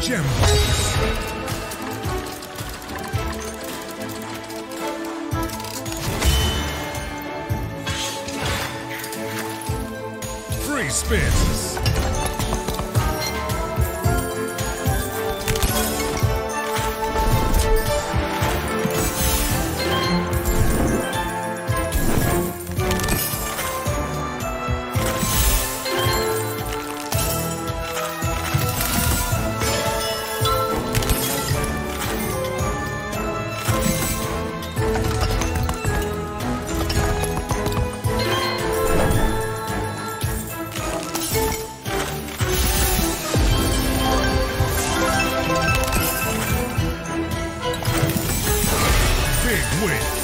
Gem. Free spins. win.